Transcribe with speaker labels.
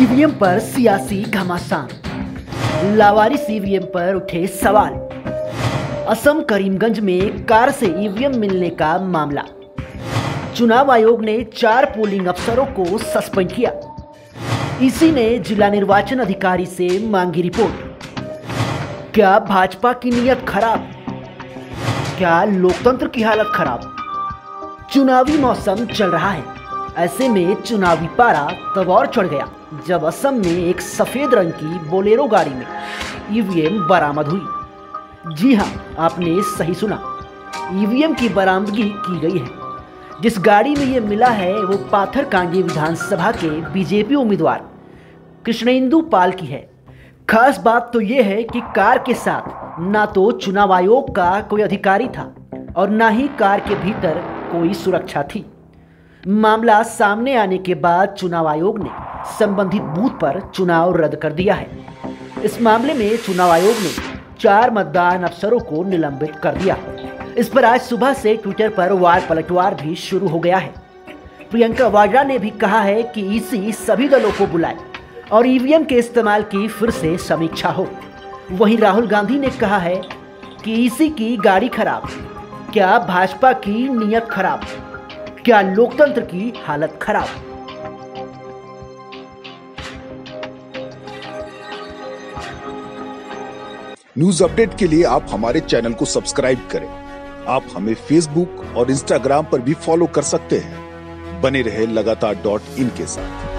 Speaker 1: EVM पर सियासी घमासान। लावारिस ईवीएम पर उठे सवाल। असम करीमगंज में कार से ईवीएम मिलने का मामला। चुनाव आयोग ने चार पोलिंग अफसरों को सस्पेंड किया। इसी ने जिला निर्वाचन अधिकारी से मांगी रिपोर्ट। क्या भाजपा की नीयत खराब? क्या लोकतंत्र की हालत खराब? चुनावी मौसम चल रहा है। ऐसे में चुनावी पारा तब और चढ़ गया। जब असम में एक सफ़ेद रंग की बोलेरो गाड़ी में ईवीएम बरामद हुई। जी हाँ आपने सही सुना। ईवीएम की बरामदगी की गई है। जिस गाड़ी में ये मिला है, वो पाथर कांडी विधानसभा के बीजेपी उम्मीदवार कृष्णेंदु पाल की है। खास बात तो ये है कि कार के साथ ना तो चुनाव आयोग का कोई अधिकारी था और ना ही कार के भीतर कोई सुरक्षा थी। मामला सामने आने के बाद चुनाव आयोग ने संबंधित बूथ पर चुनाव रद्द कर दिया है। इस मामले में चुनाव आयोग ने चार मतदान अफसरों को निलंबित कर दिया। इस पर आज सुबह से ट्विटर पर वार पलटवार भी शुरू हो गया है। प्रियंका वाड्रा ने भी कहा है कि ईसी सभी दलों को बुलाए और ईवीएम के इस्तेमाल की फिर से समीक्षा हो। वहीं राहुल गांधी ने कहा है कि ईसी की गाड़ी खराब, क्या भाजपा की नीयत खराब, क्या लोकतंत्र की हालत खराब।
Speaker 2: न्यूज़ अपडेट के लिए आप हमारे चैनल को सब्सक्राइब करें। आप हमें फेसबुक और इंस्टाग्राम पर भी फॉलो कर सकते हैं। बने रहे लगातार डॉट इन के साथ।